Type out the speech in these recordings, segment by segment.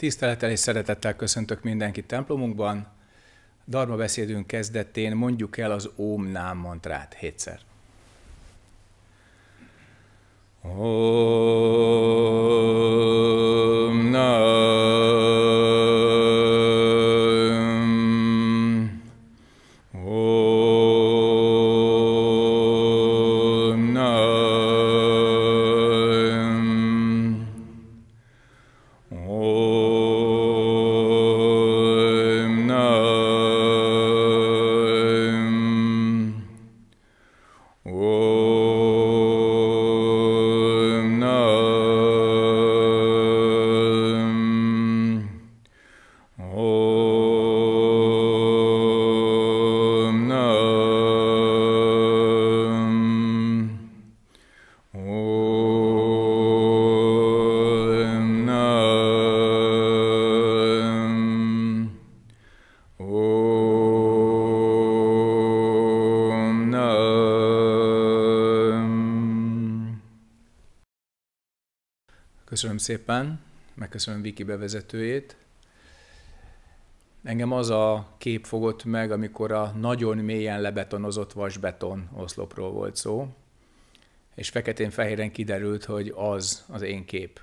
Tisztelettel és szeretettel köszöntök mindenkit templomunkban. Darma beszédünk kezdetén mondjuk el az Óm Nám mantrát hétszer. Om Nam. Szépen, megköszönöm Viki bevezetőjét. Engem az a kép fogott meg, amikor a nagyon mélyen lebetonozott vasbeton oszlopról volt szó, és feketén-fehéren kiderült, hogy az az én kép.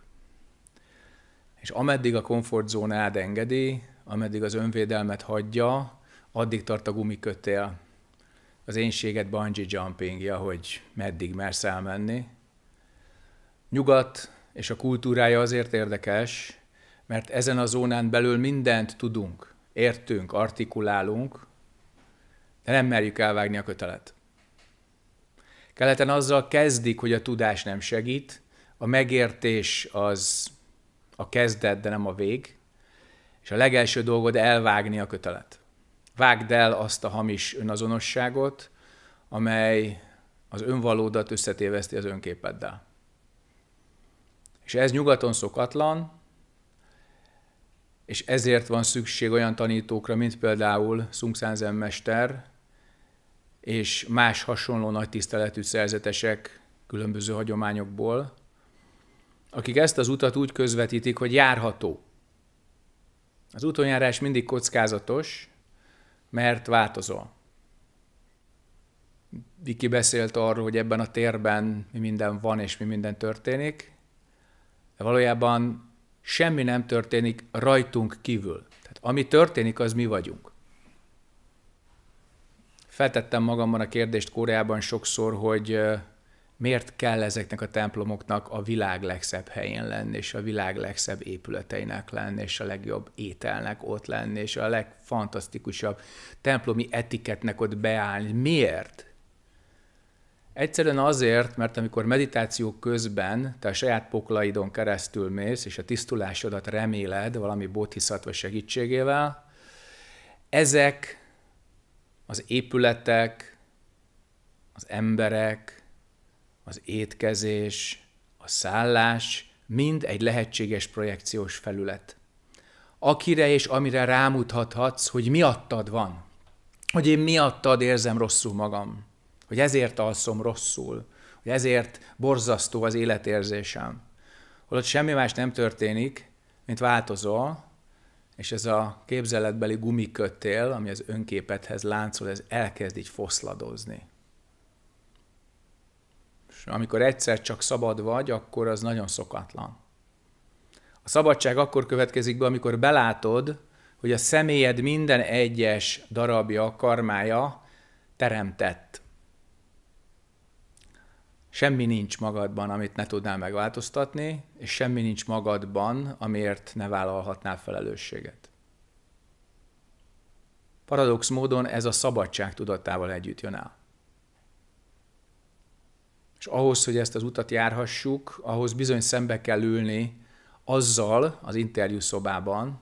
És ameddig a komfortzónád engedi, ameddig az önvédelmet hagyja, addig tart a gumikötél. Az énséget bungee jumpingja, hogy meddig mersz elmenni. Nyugat és a kultúrája azért érdekes, mert ezen a zónán belül mindent tudunk, értünk, artikulálunk, de nem merjük elvágni a kötelet. Keleten azzal kezdik, hogy a tudás nem segít, a megértés az a kezdet, de nem a vég, és a legelső dolgod elvágni a kötelet. Vágd el azt a hamis önazonosságot, amely az önvalódat összetéveszti az önképeddel. És ez nyugaton szokatlan, és ezért van szükség olyan tanítókra, mint például Szungszánzen mester, és más hasonló nagy tiszteletű szerzetesek különböző hagyományokból, akik ezt az utat úgy közvetítik, hogy járható. Az útonjárás mindig kockázatos, mert változol. Viki beszélt arról, hogy ebben a térben mi minden van és mi minden történik, de valójában semmi nem történik rajtunk kívül. Tehát ami történik, az mi vagyunk. Feltettem magamban a kérdést Koreában sokszor, hogy miért kell ezeknek a templomoknak a világ legszebb helyén lenni, és a világ legszebb épületeinek lenni, és a legjobb ételnek ott lenni, és a legfantasztikusabb templomi etiketnek ott beállni. Miért? Egyszerűen azért, mert amikor meditáció közben te a saját poklaidon keresztül mész, és a tisztulásodat reméled valami bodhisattva segítségével, ezek az épületek, az emberek, az étkezés, a szállás mind egy lehetséges projekciós felület. Akire és amire rámutathatsz, hogy miattad van. Hogy én miattad érzem rosszul magam. Hogy ezért alszom rosszul. Hogy ezért borzasztó az életérzésem. Holott semmi más nem történik, mint változol, és ez a képzeletbeli gumikötél, ami az önképethez láncol, ez elkezd így foszladozni. És amikor egyszer csak szabad vagy, akkor az nagyon szokatlan. A szabadság akkor következik be, amikor belátod, hogy a személyed minden egyes darabja, karmája teremtett. Semmi nincs magadban, amit ne tudnál megváltoztatni, és semmi nincs magadban, amiért ne vállalhatnál felelősséget. Paradox módon ez a szabadság tudatával együtt jön el. És ahhoz, hogy ezt az utat járhassuk, ahhoz bizony szembe kell ülni azzal az interjú szobában,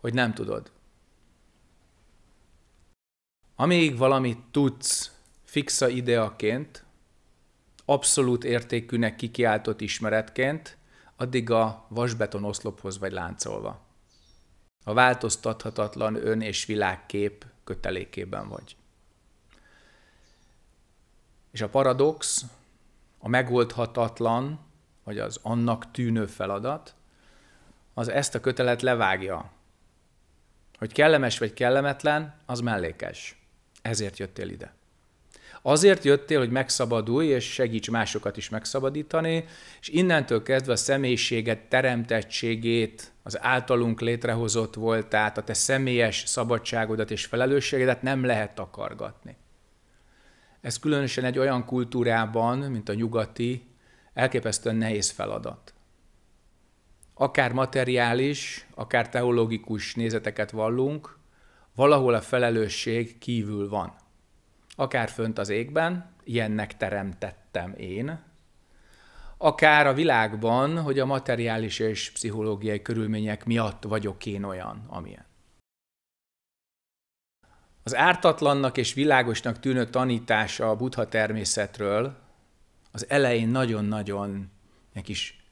hogy nem tudod. Amíg valamit tudsz fixa ideaként, abszolút értékűnek kikiáltott ismeretként, addig a vasbeton oszlophoz vagy láncolva. A változtathatatlan ön- és világkép kötelékében vagy. És a paradox, a megoldhatatlan, vagy az annak tűnő feladat, az ezt a kötelet levágja. Hogy kellemes vagy kellemetlen, az mellékes. Ezért jöttél ide. Azért jöttél, hogy megszabadulj, és segíts másokat is megszabadítani, és innentől kezdve a személyiséget, teremtettségét, az általunk létrehozott voltát, a te személyes szabadságodat és felelősségedet nem lehet takargatni. Ez különösen egy olyan kultúrában, mint a nyugati, elképesztően nehéz feladat. Akár materiális, akár teológikus nézeteket vallunk, valahol a felelősség kívül van akár fönt az égben, ilyennek teremtettem én, akár a világban, hogy a materiális és pszichológiai körülmények miatt vagyok én olyan, amilyen. Az ártatlannak és világosnak tűnő tanítása a buddha természetről az elején nagyon-nagyon egy kis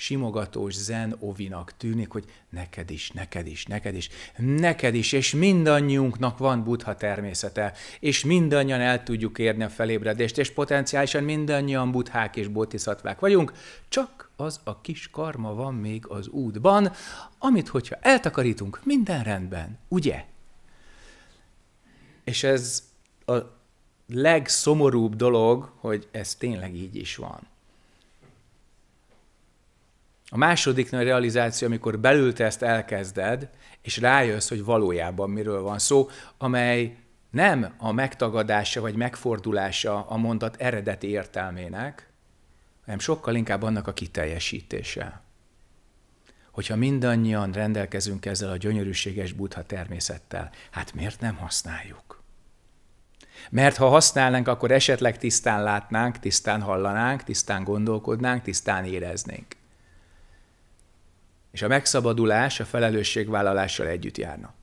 simogatós zen ovinak tűnik, hogy neked is, neked is, neked is, neked is, és mindannyiunknak van buddha természete, és mindannyian el tudjuk érni a felébredést, és potenciálisan mindannyian buddhák és bodhisattvák vagyunk, csak az a kis karma van még az útban, amit, hogyha eltakarítunk, minden rendben, ugye? És ez a legszomorúbb dolog, hogy ez tényleg így is van. A második nagy realizáció, amikor belül te ezt elkezded, és rájössz, hogy valójában miről van szó, amely nem a megtagadása vagy megfordulása a mondat eredeti értelmének, hanem sokkal inkább annak a kiteljesítése. Hogyha mindannyian rendelkezünk ezzel a gyönyörűséges buddha természettel, hát miért nem használjuk? Mert ha használnánk, akkor esetleg tisztán látnánk, tisztán hallanánk, tisztán gondolkodnánk, tisztán éreznénk és a megszabadulás a felelősségvállalással együtt járna.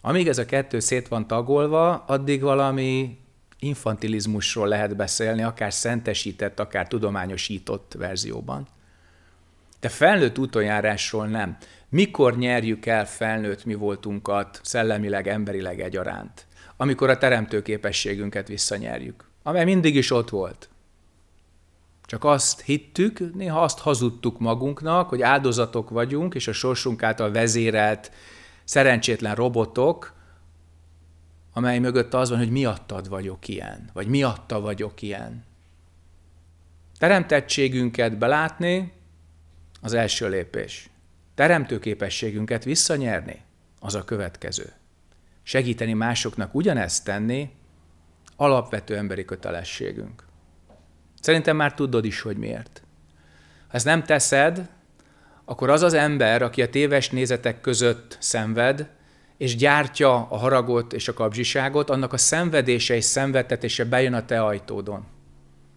Amíg ez a kettő szét van tagolva, addig valami infantilizmusról lehet beszélni, akár szentesített, akár tudományosított verzióban. De felnőtt útonjárásról nem. Mikor nyerjük el felnőtt mi voltunkat szellemileg, emberileg egyaránt? Amikor a teremtő képességünket visszanyerjük, amely mindig is ott volt. Csak azt hittük, néha azt hazudtuk magunknak, hogy áldozatok vagyunk, és a sorsunk által vezérelt szerencsétlen robotok, amely mögött az van, hogy miattad vagyok ilyen, vagy miatta vagyok ilyen. Teremtettségünket belátni az első lépés. Teremtőképességünket visszanyerni az a következő. Segíteni másoknak ugyanezt tenni alapvető emberi kötelességünk. Szerintem már tudod is, hogy miért. Ha ezt nem teszed, akkor az az ember, aki a téves nézetek között szenved, és gyártja a haragot és a kapzsiságot, annak a szenvedése és szenvedtetése bejön a te ajtódon,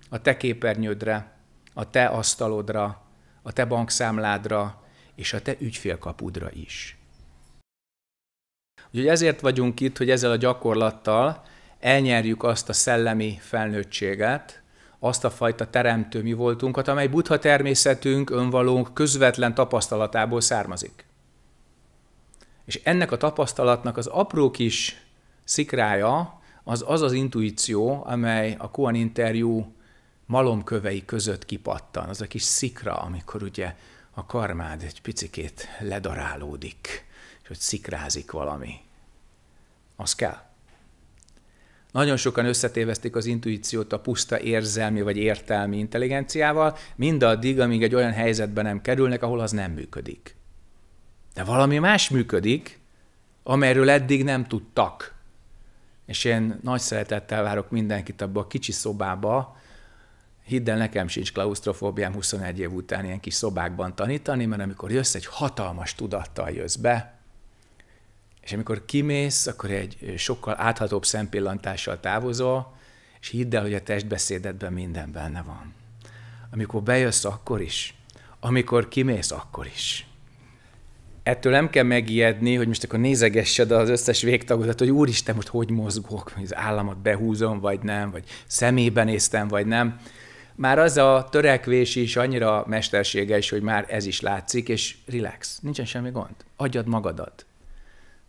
a te képernyődre, a te asztalodra, a te bankszámládra és a te ügyfélkapudra is. Úgyhogy ezért vagyunk itt, hogy ezzel a gyakorlattal elnyerjük azt a szellemi felnőttséget, azt a fajta teremtő mi voltunkat, amely buddha természetünk, önvalónk közvetlen tapasztalatából származik. És ennek a tapasztalatnak az apró kis szikrája az az az intuíció, amely a Kuan interjú malomkövei között kipattan. Az a kis szikra, amikor ugye a karmád egy picikét ledarálódik, és hogy szikrázik valami. Az kell. Nagyon sokan összetévesztik az intuíciót a puszta érzelmi vagy értelmi intelligenciával, mindaddig, amíg egy olyan helyzetben nem kerülnek, ahol az nem működik. De valami más működik, amelyről eddig nem tudtak. És én nagy szeretettel várok mindenkit abba a kicsi szobába, hidd el, nekem sincs klaustrofóbiám 21 év után ilyen kis szobákban tanítani, mert amikor jössz, egy hatalmas tudattal jössz be, és amikor kimész, akkor egy sokkal áthatóbb szempillantással távozol, és hidd el, hogy a testbeszédedben minden benne van. Amikor bejössz, akkor is. Amikor kimész, akkor is. Ettől nem kell megijedni, hogy most akkor nézegessed az összes végtagodat, hogy úristen, most hogy mozgok, hogy az államot behúzom, vagy nem, vagy szemébe néztem, vagy nem. Már az a törekvés is annyira mesterséges, hogy már ez is látszik, és relax, nincsen semmi gond. Adjad magadat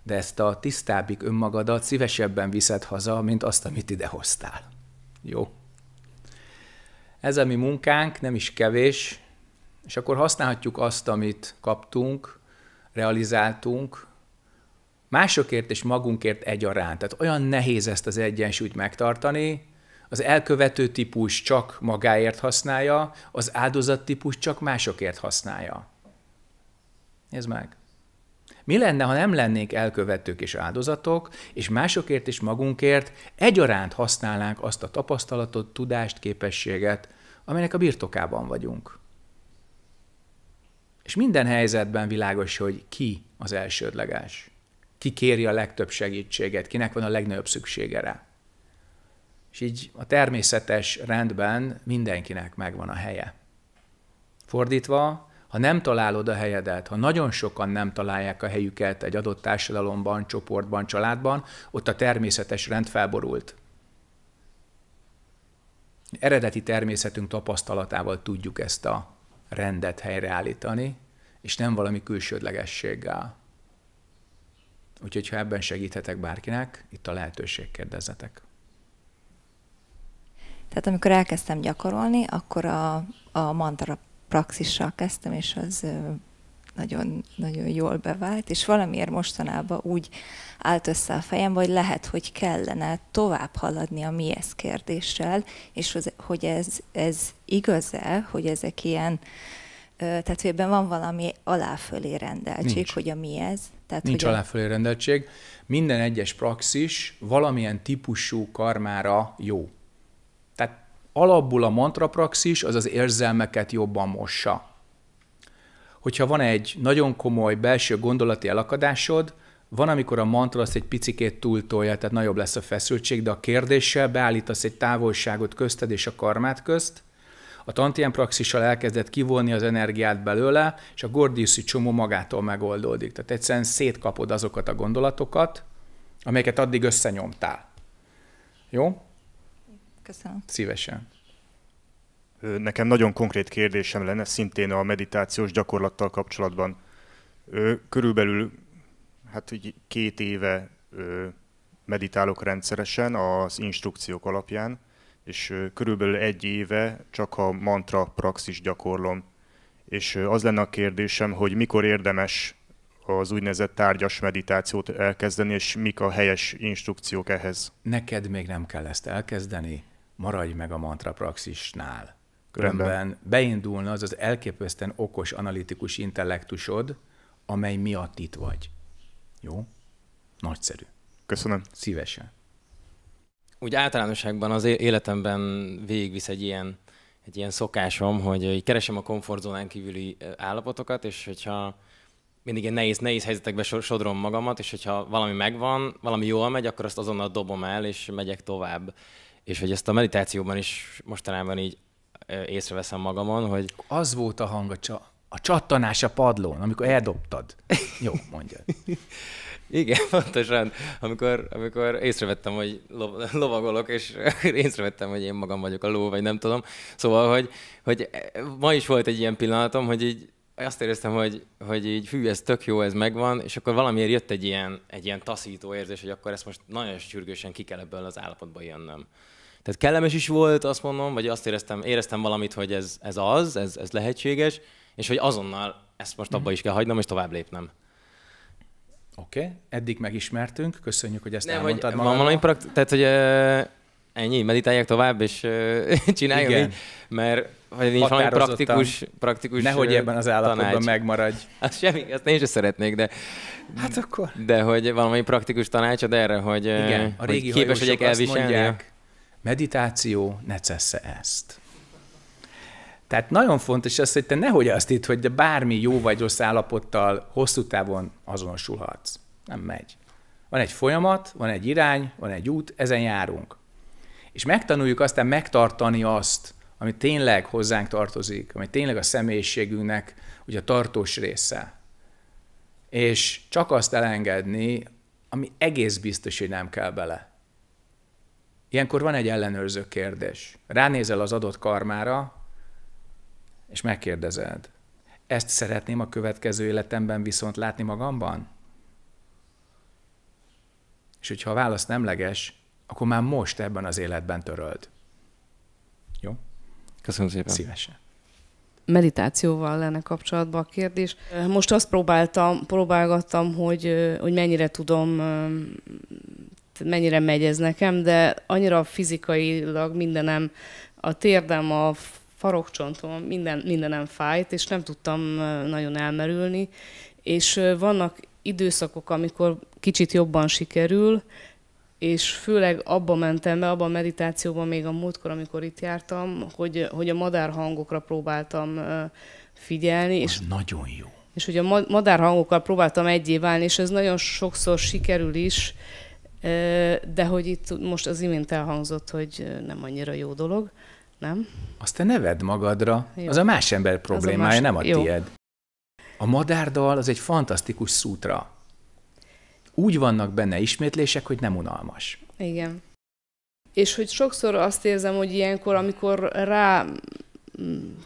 de ezt a tisztábbik önmagadat szívesebben viszed haza, mint azt, amit ide hoztál. Jó? Ez a mi munkánk nem is kevés, És akkor használhatjuk azt, amit kaptunk, realizáltunk, másokért és magunkért egyaránt. Tehát olyan nehéz ezt az egyensúlyt megtartani, az elkövető típus csak magáért használja, az áldozat típus csak másokért használja. Nézd meg! Mi lenne, ha nem lennénk elkövetők és áldozatok, és másokért és magunkért egyaránt használnánk azt a tapasztalatot, tudást, képességet, aminek a birtokában vagyunk? És minden helyzetben világos, hogy ki az elsődleges. Ki kéri a legtöbb segítséget, kinek van a legnagyobb szüksége rá. És így a természetes rendben mindenkinek megvan a helye. Fordítva, ha nem találod a helyedet, ha nagyon sokan nem találják a helyüket egy adott társadalomban, csoportban, családban, ott a természetes rend felborult. Eredeti természetünk tapasztalatával tudjuk ezt a rendet helyreállítani, és nem valami külsődlegességgel. Úgyhogy, ha ebben segíthetek bárkinek, itt a lehetőség kérdezzetek. Tehát amikor elkezdtem gyakorolni, akkor a, a mantra praxissal kezdtem, és az nagyon, nagyon jól bevált, és valamiért mostanában úgy állt össze a fejem, hogy lehet, hogy kellene tovább haladni a mihez kérdéssel, és hogy ez, ez igaz-e, hogy ezek ilyen, tehát ebben van valami aláfölé rendeltség, Nincs. hogy a mi ez. Tehát, Nincs hogy aláfölé rendeltség. Minden egyes praxis valamilyen típusú karmára jó alapból a mantrapraxis az az érzelmeket jobban mossa. Hogyha van egy nagyon komoly belső gondolati elakadásod, van, amikor a mantra azt egy picikét túltolja, tehát nagyobb lesz a feszültség, de a kérdéssel beállítasz egy távolságot közted és a karmát közt, a tantien praxissal elkezdett kivonni az energiát belőle, és a gordiuszi csomó magától megoldódik. Tehát egyszerűen szétkapod azokat a gondolatokat, amelyeket addig összenyomtál. Jó? Köszönöm. Szívesen. Nekem nagyon konkrét kérdésem lenne, szintén a meditációs gyakorlattal kapcsolatban. Körülbelül hát így két éve meditálok rendszeresen az instrukciók alapján, és körülbelül egy éve csak a mantra praxis gyakorlom. És az lenne a kérdésem, hogy mikor érdemes az úgynevezett tárgyas meditációt elkezdeni, és mik a helyes instrukciók ehhez? Neked még nem kell ezt elkezdeni, maradj meg a mantra praxisnál. Különben Rendben. beindulna az az elképesztően okos, analitikus intellektusod, amely miatt itt vagy. Jó? Nagyszerű. Köszönöm. Szívesen. Úgy általánosságban az életemben végigvisz egy ilyen, egy ilyen szokásom, hogy keresem a komfortzónán kívüli állapotokat, és hogyha mindig ilyen nehéz, nehéz helyzetekbe sodrom magamat, és hogyha valami megvan, valami jól megy, akkor azt azonnal dobom el, és megyek tovább és hogy ezt a meditációban is mostanában így észreveszem magamon, hogy... Az volt a hang, a, csa, a csattanás a padlón, amikor eldobtad. Jó, mondja. Igen, pontosan. Amikor, amikor észrevettem, hogy lovagolok, és észrevettem, hogy én magam vagyok a ló, vagy nem tudom. Szóval, hogy, hogy ma is volt egy ilyen pillanatom, hogy így azt éreztem, hogy, hogy így hű, ez tök jó, ez megvan, és akkor valamiért jött egy ilyen, egy ilyen taszító érzés, hogy akkor ezt most nagyon sürgősen ki kell ebből az állapotba jönnöm. Tehát kellemes is volt, azt mondom, vagy azt éreztem, éreztem valamit, hogy ez, ez az, ez, ez lehetséges, és hogy azonnal ezt most abba is kell hagynom, és tovább lépnem. Oké, okay. eddig megismertünk, köszönjük, hogy ezt Nem, elmondtad Van valami prakt- tehát, hogy uh, ennyi, meditáljak tovább, és uh, csináljam Igen. így, mert vagy nincs valami praktikus, praktikus Nehogy ebben az állapotban tanács. megmaradj. Hát semmi, ezt én sem szeretnék, de... Hát akkor... De hogy valami praktikus tanácsod erre, hogy, Igen, a régi hogy képes legyek elviselni. Mondják, meditáció, ne cessze ezt. Tehát nagyon fontos az, hogy te nehogy azt itt, hogy bármi jó vagy rossz állapottal hosszú távon azonosulhatsz. Nem megy. Van egy folyamat, van egy irány, van egy út, ezen járunk. És megtanuljuk aztán megtartani azt, ami tényleg hozzánk tartozik, ami tényleg a személyiségünknek ugye a tartós része. És csak azt elengedni, ami egész biztos, hogy nem kell bele. Ilyenkor van egy ellenőrző kérdés. Ránézel az adott karmára, és megkérdezed, ezt szeretném a következő életemben viszont látni magamban? És hogyha a válasz nemleges, akkor már most ebben az életben töröld. Jó? Köszönöm szépen. Szívesen. meditációval lenne kapcsolatban a kérdés. Most azt próbáltam, próbálgattam, hogy, hogy mennyire tudom, mennyire megy ez nekem, de annyira fizikailag mindenem, a térdem, a farokcsontom, minden, mindenem fájt, és nem tudtam nagyon elmerülni. És vannak időszakok, amikor kicsit jobban sikerül, és főleg abba mentem be, abban a meditációban még a múltkor, amikor itt jártam, hogy, hogy a madárhangokra próbáltam figyelni. Az és nagyon jó. És hogy a madárhangokkal próbáltam egyé válni, és ez nagyon sokszor sikerül is, de hogy itt most az imént elhangzott, hogy nem annyira jó dolog, nem? Azt te neved magadra, jó. az a más ember problémája, más... nem a jó. tied. A madárdal az egy fantasztikus szútra úgy vannak benne ismétlések, hogy nem unalmas. Igen. És hogy sokszor azt érzem, hogy ilyenkor, amikor rá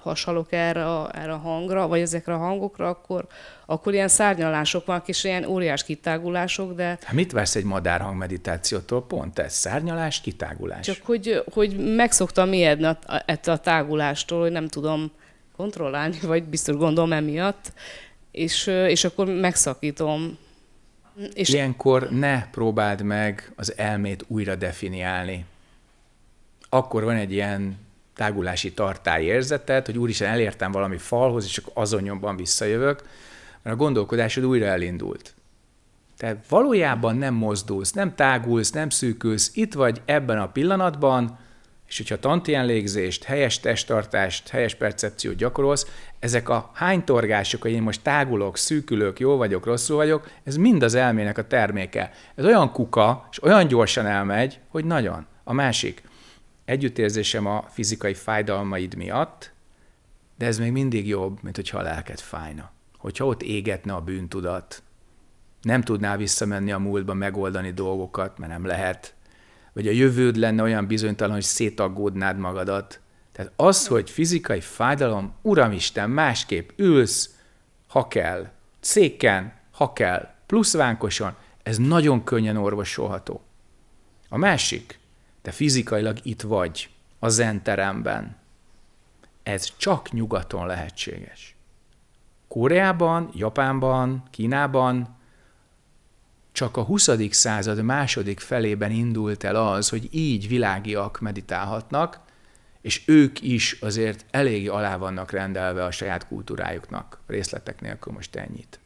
hasalok erre a, erre a hangra, vagy ezekre a hangokra, akkor, akkor ilyen szárnyalások vannak, és ilyen óriás kitágulások, de... Hát mit vesz egy madárhang meditációtól? Pont ez, szárnyalás, kitágulás. Csak hogy, hogy megszoktam ijedni ettől a tágulástól, hogy nem tudom kontrollálni, vagy biztos gondolom emiatt, és, és akkor megszakítom és Ilyenkor ne próbáld meg az elmét újra definiálni. Akkor van egy ilyen tágulási tartály érzetet, hogy úristen, elértem valami falhoz, és csak azon nyomban visszajövök, mert a gondolkodásod újra elindult. Te valójában nem mozdulsz, nem tágulsz, nem szűkülsz, itt vagy ebben a pillanatban, és hogyha tantien légzést, helyes testtartást, helyes percepciót gyakorolsz, ezek a hánytorgások, hogy én most tágulok, szűkülök, jó vagyok, rosszul vagyok, ez mind az elmének a terméke. Ez olyan kuka, és olyan gyorsan elmegy, hogy nagyon. A másik, együttérzésem a fizikai fájdalmaid miatt, de ez még mindig jobb, mint hogyha a lelked fájna. Hogyha ott égetne a bűntudat, nem tudnál visszamenni a múltba megoldani dolgokat, mert nem lehet, vagy a jövőd lenne olyan bizonytalan, hogy szétaggódnád magadat. Tehát az, hogy fizikai fájdalom, uramisten, másképp ülsz, ha kell, széken, ha kell, plusz vánkoson, ez nagyon könnyen orvosolható. A másik, te fizikailag itt vagy, a zenteremben. Ez csak nyugaton lehetséges. Koreában, Japánban, Kínában csak a 20. század második felében indult el az, hogy így világiak meditálhatnak, és ők is azért eléggé alá vannak rendelve a saját kultúrájuknak, részletek nélkül most ennyit.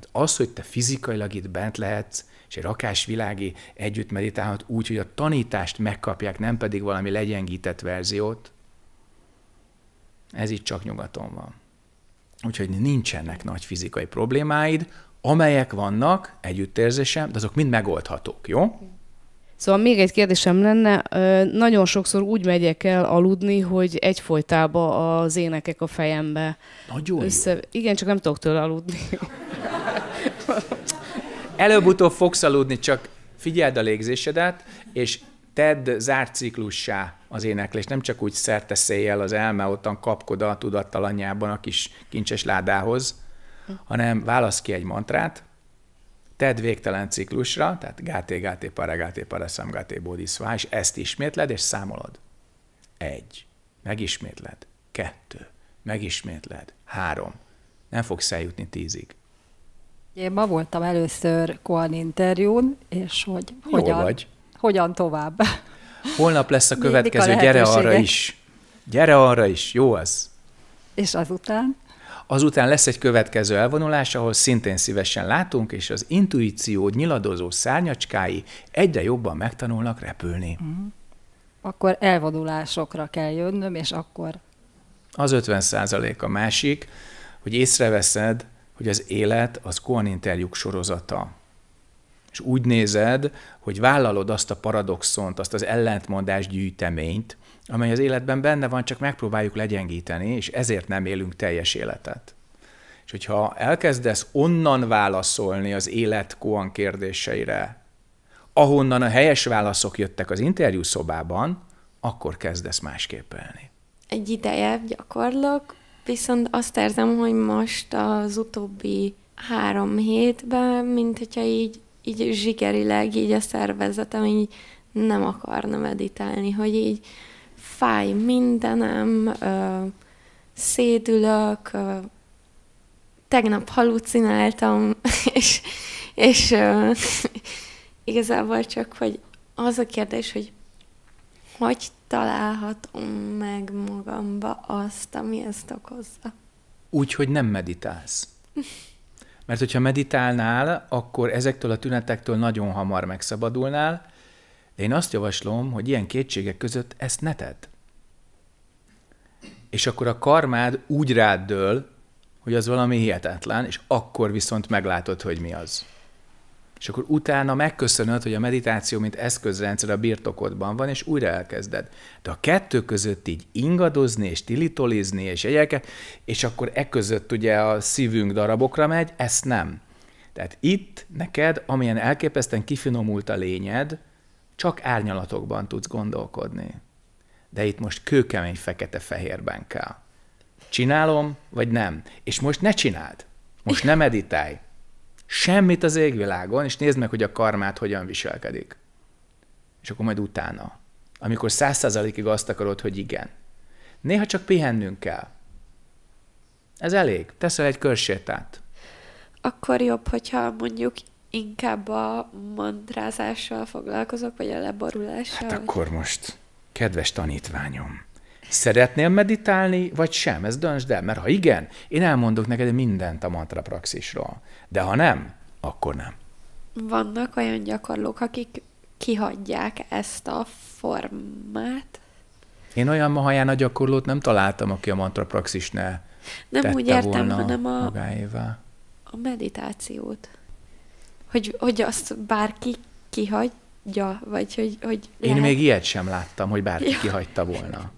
Tehát az, hogy te fizikailag itt bent lehetsz, és egy rakás világi együtt meditálhat úgy, hogy a tanítást megkapják, nem pedig valami legyengített verziót, ez itt csak nyugaton van. Úgyhogy nincsenek nagy fizikai problémáid, amelyek vannak együttérzésem, de azok mind megoldhatók, jó? Szóval még egy kérdésem lenne, nagyon sokszor úgy megyek el aludni, hogy egyfolytában az énekek a fejembe. Nagyon össze... Jó. Igen, csak nem tudok tőle aludni. Előbb-utóbb fogsz aludni, csak figyeld a légzésedet, és tedd zárt ciklussá az éneklést, nem csak úgy szerte széjjel az elme ottan kapkod a tudattalanyában a kis kincses ládához, hanem válasz ki egy mantrát, tedd végtelen ciklusra, tehát gáté, gáté, para, gáté, para, szam, gáté, bodhiszvá, és ezt ismétled, és számolod. Egy. Megismétled. Kettő. Megismétled. Három. Nem fogsz eljutni tízig. Én ma voltam először Koan interjún, és hogy Jó hogyan, vagy. hogyan tovább. Holnap lesz a következő, a gyere arra is. Gyere arra is, jó az. És azután? Azután lesz egy következő elvonulás, ahol szintén szívesen látunk, és az intuíció nyiladozó szárnyacskái egyre jobban megtanulnak repülni. Uh-huh. Akkor elvonulásokra kell jönnöm, és akkor... Az 50% a másik, hogy észreveszed, hogy az élet az Koan interjúk sorozata. És úgy nézed, hogy vállalod azt a paradoxont, azt az ellentmondás gyűjteményt, amely az életben benne van, csak megpróbáljuk legyengíteni, és ezért nem élünk teljes életet. És hogyha elkezdesz onnan válaszolni az élet koan kérdéseire, ahonnan a helyes válaszok jöttek az interjú szobában, akkor kezdesz másképp élni. Egy ideje gyakorlok, viszont azt érzem, hogy most az utóbbi három hétben, mint hogyha így, így zsigerileg így a szervezetem így nem akarna meditálni, hogy így fáj mindenem, ö, szédülök, tegnap halucináltam, és, és igazából csak, hogy az a kérdés, hogy hogy találhatom meg magamba azt, ami ezt okozza. Úgy, hogy nem meditálsz. Mert hogyha meditálnál, akkor ezektől a tünetektől nagyon hamar megszabadulnál, de én azt javaslom, hogy ilyen kétségek között ezt ne tedd. És akkor a karmád úgy rád dől, hogy az valami hihetetlen, és akkor viszont meglátod, hogy mi az. És akkor utána megköszönöd, hogy a meditáció, mint eszközrendszer a birtokodban van, és újra elkezded. De a kettő között így ingadozni, és tilitolizni, és egyeket, és akkor e között ugye a szívünk darabokra megy, ezt nem. Tehát itt neked, amilyen elképesztően kifinomult a lényed, csak árnyalatokban tudsz gondolkodni. De itt most kőkemény fekete-fehérben kell. Csinálom, vagy nem? És most ne csináld. Most ne meditálj Semmit az égvilágon, és nézd meg, hogy a karmát hogyan viselkedik. És akkor majd utána. Amikor száz százalékig azt akarod, hogy igen. Néha csak pihennünk kell. Ez elég. Teszel egy körsétát. Akkor jobb, hogyha mondjuk inkább a mandrázással foglalkozok, vagy a leborulással? Hát akkor most, kedves tanítványom, szeretnél meditálni, vagy sem? Ez döntsd el, mert ha igen, én elmondok neked mindent a mantra praxisról. De ha nem, akkor nem. Vannak olyan gyakorlók, akik kihagyják ezt a formát? Én olyan a gyakorlót nem találtam, aki a mantra praxis ne Nem úgy értem, hanem a, magáévá. a meditációt. Hogy, hogy azt bárki kihagyja, vagy hogy, hogy Én lehet... még ilyet sem láttam, hogy bárki ja. kihagyta volna.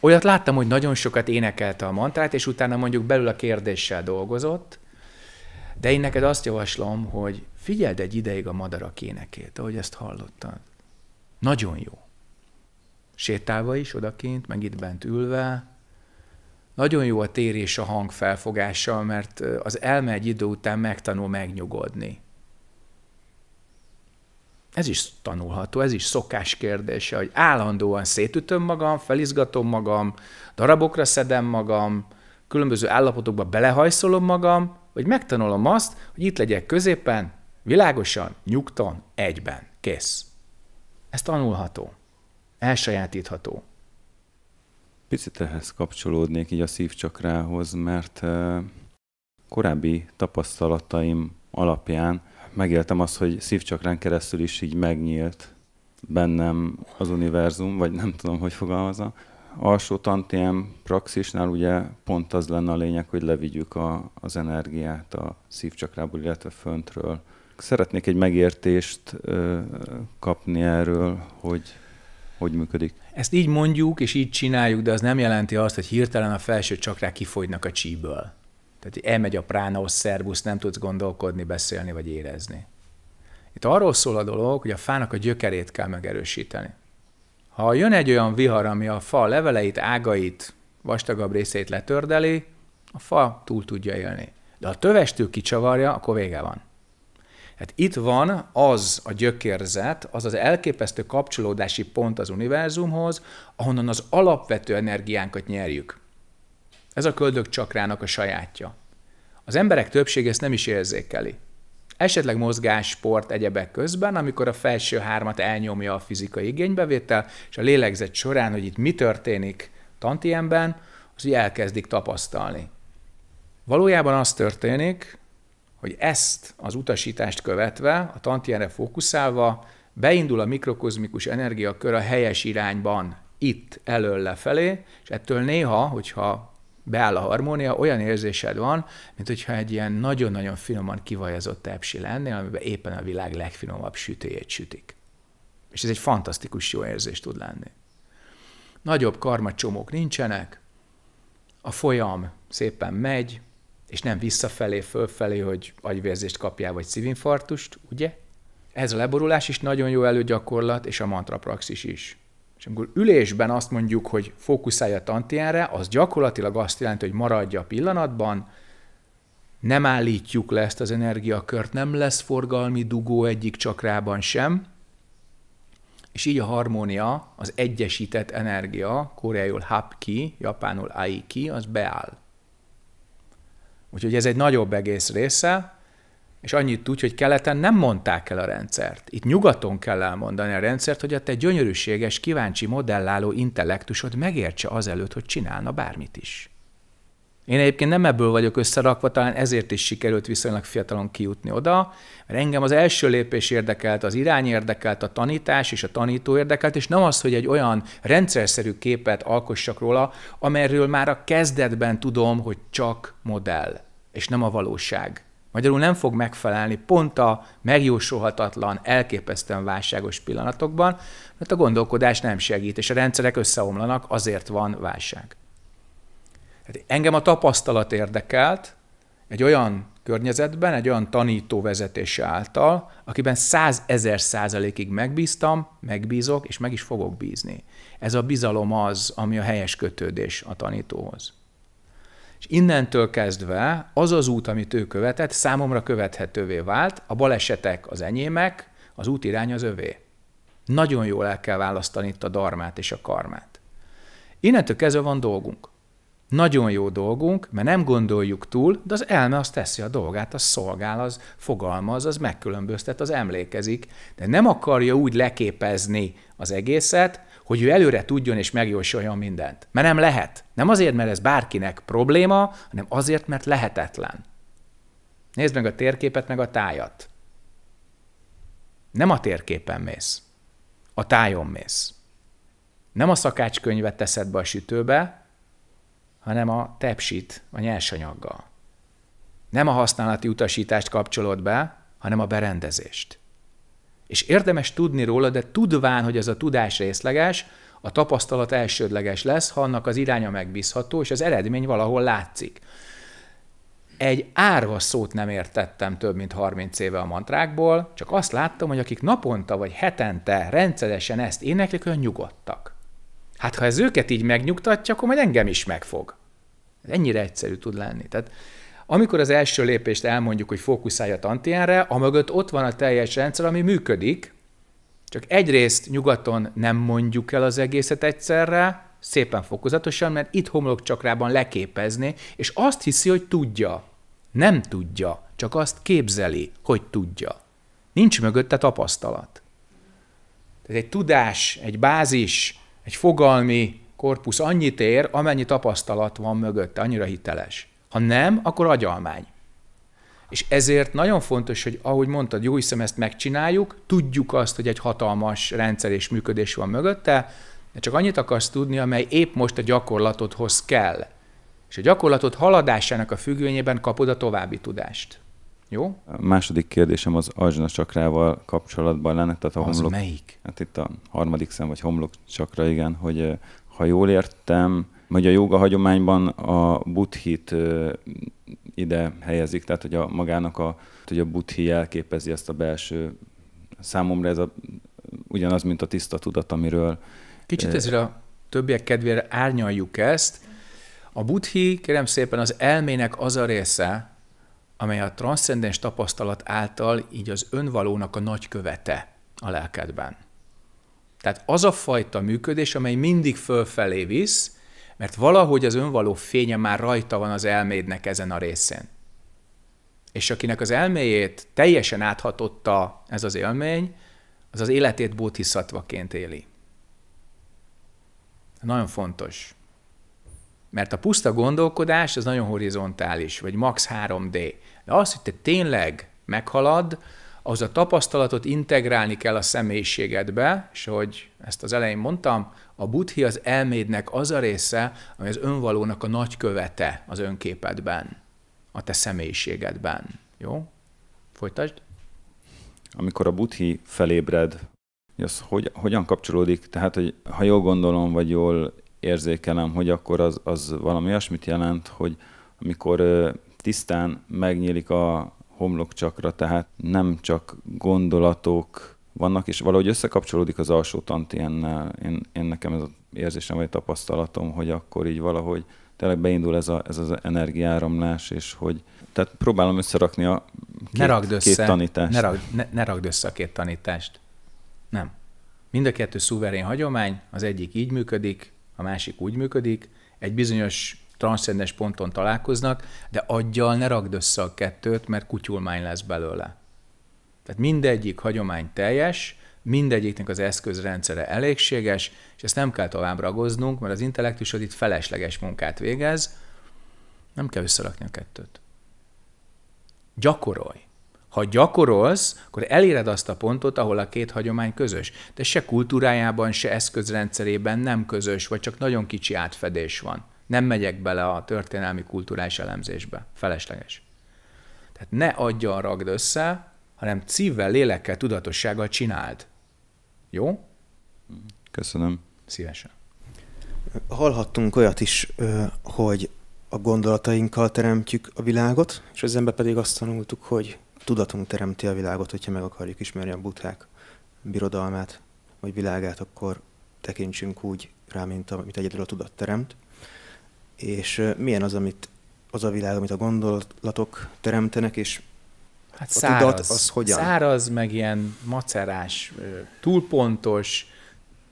Olyat láttam, hogy nagyon sokat énekelte a mantrát, és utána mondjuk belül a kérdéssel dolgozott, de én neked azt javaslom, hogy figyeld egy ideig a madarak énekét, ahogy ezt hallottad. Nagyon jó. Sétálva is odakint, meg itt bent ülve. Nagyon jó a térés a hang felfogása, mert az elme egy idő után megtanul megnyugodni. Ez is tanulható, ez is szokás kérdése, hogy állandóan szétütöm magam, felizgatom magam, darabokra szedem magam, különböző állapotokba belehajszolom magam, hogy megtanulom azt, hogy itt legyek középen, világosan, nyugton, egyben. Kész. Ez tanulható. Elsajátítható. Picit ehhez kapcsolódnék így a szívcsakrához, mert korábbi tapasztalataim alapján megéltem azt, hogy szívcsakrán keresztül is így megnyílt bennem az univerzum, vagy nem tudom, hogy fogalmazza. Alsó tantiem praxisnál ugye pont az lenne a lényeg, hogy levigyük a, az energiát a szívcsakrából, illetve föntről. Szeretnék egy megértést ö, kapni erről, hogy hogy működik. Ezt így mondjuk, és így csináljuk, de az nem jelenti azt, hogy hirtelen a felső csakrák kifogynak a csíből. Tehát elmegy a pránaos szervusz, nem tudsz gondolkodni, beszélni vagy érezni. Itt arról szól a dolog, hogy a fának a gyökerét kell megerősíteni. Ha jön egy olyan vihar, ami a fa leveleit, ágait, vastagabb részét letördeli, a fa túl tudja élni. De ha tövestől kicsavarja, akkor vége van. Hát itt van az a gyökérzet, az az elképesztő kapcsolódási pont az univerzumhoz, ahonnan az alapvető energiánkat nyerjük. Ez a köldök csakrának a sajátja. Az emberek többsége ezt nem is érzékeli. Esetleg mozgás, sport, egyebek közben, amikor a felső hármat elnyomja a fizikai igénybevétel, és a lélegzet során, hogy itt mi történik tantiemben, az így elkezdik tapasztalni. Valójában az történik, hogy ezt az utasítást követve, a tantienre fókuszálva, beindul a mikrokozmikus energiakör a helyes irányban, itt elől lefelé, és ettől néha, hogyha beáll a harmónia, olyan érzésed van, mint hogyha egy ilyen nagyon-nagyon finoman kivajazott tepsi lennél, amiben éppen a világ legfinomabb sütőjét sütik. És ez egy fantasztikus jó érzés tud lenni. Nagyobb karmacsomók nincsenek, a folyam szépen megy, és nem visszafelé, fölfelé, hogy agyvérzést kapjál, vagy szívinfarktust, ugye? Ez a leborulás is nagyon jó előgyakorlat, és a mantra praxis is. És amikor ülésben azt mondjuk, hogy fókuszálja a tantiára, az gyakorlatilag azt jelenti, hogy maradja a pillanatban, nem állítjuk le ezt az energiakört, nem lesz forgalmi dugó egyik csakrában sem, és így a harmónia, az egyesített energia, koreaiul hapki, japánul aiki, az beáll. Úgyhogy ez egy nagyobb egész része, és annyit tudj, hogy keleten nem mondták el a rendszert. Itt nyugaton kell elmondani a rendszert, hogy a te gyönyörűséges, kíváncsi, modelláló intellektusod megértse azelőtt, hogy csinálna bármit is. Én egyébként nem ebből vagyok összerakva, talán ezért is sikerült viszonylag fiatalon kijutni oda, mert engem az első lépés érdekelt, az irány érdekelt, a tanítás és a tanító érdekelt, és nem az, hogy egy olyan rendszerszerű képet alkossak róla, amelyről már a kezdetben tudom, hogy csak modell, és nem a valóság. Magyarul nem fog megfelelni pont a megjósolhatatlan, elképesztően válságos pillanatokban, mert a gondolkodás nem segít, és a rendszerek összeomlanak, azért van válság. Hát engem a tapasztalat érdekelt egy olyan környezetben, egy olyan tanító vezetése által, akiben százezer százalékig megbíztam, megbízok, és meg is fogok bízni. Ez a bizalom az, ami a helyes kötődés a tanítóhoz. És innentől kezdve az az út, amit ő követett, számomra követhetővé vált, a balesetek az enyémek, az útirány az övé. Nagyon jól el kell választani itt a darmát és a karmát. Innentől kezdve van dolgunk. Nagyon jó dolgunk, mert nem gondoljuk túl, de az elme azt teszi a dolgát, az szolgál, az fogalmaz, az megkülönböztet, az emlékezik, de nem akarja úgy leképezni az egészet, hogy ő előre tudjon és megjósoljon mindent. Mert nem lehet. Nem azért, mert ez bárkinek probléma, hanem azért, mert lehetetlen. Nézd meg a térképet, meg a tájat. Nem a térképen mész. A tájon mész. Nem a szakácskönyvet teszed be a sütőbe, hanem a tepsit a nyersanyaggal. Nem a használati utasítást kapcsolod be, hanem a berendezést. És érdemes tudni róla, de tudván, hogy ez a tudás részleges, a tapasztalat elsődleges lesz, ha annak az iránya megbízható, és az eredmény valahol látszik. Egy árva szót nem értettem több mint 30 éve a mantrákból, csak azt láttam, hogy akik naponta vagy hetente rendszeresen ezt éneklik, olyan nyugodtak. Hát ha ez őket így megnyugtatja, akkor majd engem is megfog. Ennyire egyszerű tud lenni. Tehát amikor az első lépést elmondjuk, hogy fókuszálj a tantienre, amögött ott van a teljes rendszer, ami működik, csak egyrészt nyugaton nem mondjuk el az egészet egyszerre, szépen fokozatosan, mert itt homlokcsakrában leképezni, és azt hiszi, hogy tudja. Nem tudja, csak azt képzeli, hogy tudja. Nincs mögötte tapasztalat. Tehát egy tudás, egy bázis, egy fogalmi korpusz annyit ér, amennyi tapasztalat van mögötte, annyira hiteles. Ha nem, akkor agyalmány. És ezért nagyon fontos, hogy ahogy mondtad, jó hiszem ezt megcsináljuk, tudjuk azt, hogy egy hatalmas rendszer és működés van mögötte, de csak annyit akarsz tudni, amely épp most a gyakorlatodhoz kell. És a gyakorlatod haladásának a függvényében kapod a további tudást. Jó? A második kérdésem az ajna csakrával kapcsolatban lenne, tehát a az homlok... melyik? Hát itt a harmadik szem, vagy homlok csakra, igen, hogy ha jól értem, hogy a joga hagyományban a buddhit ide helyezik, tehát hogy a magának a, hogy a buddhi jelképezi ezt a belső, számomra ez a, ugyanaz, mint a tiszta tudat, amiről... Kicsit ezért a többiek kedvére árnyaljuk ezt. A buddhi, kérem szépen, az elmének az a része, amely a transzcendens tapasztalat által így az önvalónak a nagykövete a lelkedben. Tehát az a fajta működés, amely mindig fölfelé visz, mert valahogy az önvaló fénye már rajta van az elmédnek ezen a részén. És akinek az elméjét teljesen áthatotta ez az élmény, az az életét bódhiszatvaként éli. Nagyon fontos. Mert a puszta gondolkodás az nagyon horizontális, vagy max 3D. De az, hogy te tényleg meghalad, az a tapasztalatot integrálni kell a személyiségedbe, és hogy ezt az elején mondtam, a buddhi az elmédnek az a része, ami az önvalónak a nagykövete az önképedben, a te személyiségedben. Jó? Folytasd. Amikor a buddhi felébred, az hogy, hogyan kapcsolódik? Tehát, hogy ha jól gondolom, vagy jól érzékelem, hogy akkor az, az valami olyasmit jelent, hogy amikor tisztán megnyílik a homlokcsakra, tehát nem csak gondolatok vannak, és valahogy összekapcsolódik az alsó tantiennel. Én, én nekem ez az érzésem vagy tapasztalatom, hogy akkor így valahogy tényleg beindul ez, a, ez az energiáramlás, és hogy tehát próbálom összerakni a két, ne ragd össze, két tanítást. Ne ragd, ne, ne ragd össze a két tanítást. Nem. Mind a kettő szuverén hagyomány, az egyik így működik, a másik úgy működik, egy bizonyos transzcendens ponton találkoznak, de aggyal ne ragd össze a kettőt, mert kutyulmány lesz belőle. Tehát mindegyik hagyomány teljes, mindegyiknek az eszközrendszere elégséges, és ezt nem kell tovább ragoznunk, mert az intellektusod itt felesleges munkát végez, nem kell összerakni a kettőt. Gyakorolj. Ha gyakorolsz, akkor eléred azt a pontot, ahol a két hagyomány közös. De se kultúrájában, se eszközrendszerében nem közös, vagy csak nagyon kicsi átfedés van. Nem megyek bele a történelmi kulturális elemzésbe. Felesleges. Tehát ne adja ragd össze, hanem szívvel, lélekkel, tudatossággal csináld. Jó? Köszönöm. Szívesen. Hallhattunk olyat is, hogy a gondolatainkkal teremtjük a világot, és az ember pedig azt tanultuk, hogy tudatunk teremti a világot, hogyha meg akarjuk ismerni a buták birodalmát, vagy világát, akkor tekintsünk úgy rá, mint amit egyedül a tudat teremt. És milyen az, amit az a világ, amit a gondolatok teremtenek, és Hát a száraz, tudat az hogyan? Száraz, meg ilyen macerás, túlpontos,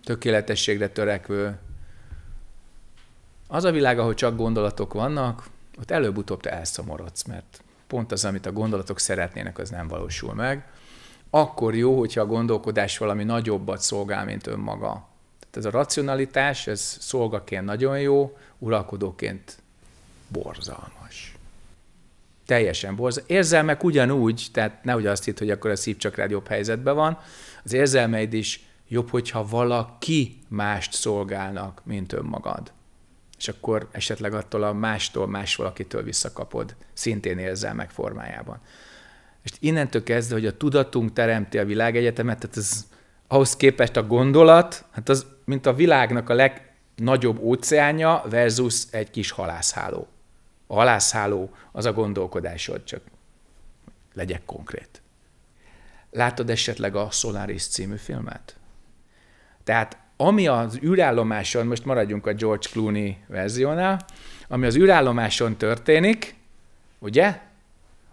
tökéletességre törekvő. Az a világ, ahol csak gondolatok vannak, ott előbb-utóbb te elszomorodsz, mert pont az, amit a gondolatok szeretnének, az nem valósul meg. Akkor jó, hogyha a gondolkodás valami nagyobbat szolgál, mint önmaga. Tehát ez a racionalitás, ez szolgaként nagyon jó, uralkodóként borzalmas teljesen borz. Érzelmek ugyanúgy, tehát nehogy azt hitt, hogy akkor a szívcsakrád jobb helyzetben van. Az érzelmeid is jobb, hogyha valaki mást szolgálnak, mint önmagad. És akkor esetleg attól a mástól, más valakitől visszakapod, szintén érzelmek formájában. És innentől kezdve, hogy a tudatunk teremti a világegyetemet, tehát ez ahhoz képest a gondolat, hát az, mint a világnak a legnagyobb óceánja versus egy kis halászháló. A halászháló az a gondolkodásod, csak legyek konkrét. Látod esetleg a Solaris című filmet? Tehát ami az űrállomáson, most maradjunk a George Clooney verziónál, ami az űrállomáson történik, ugye,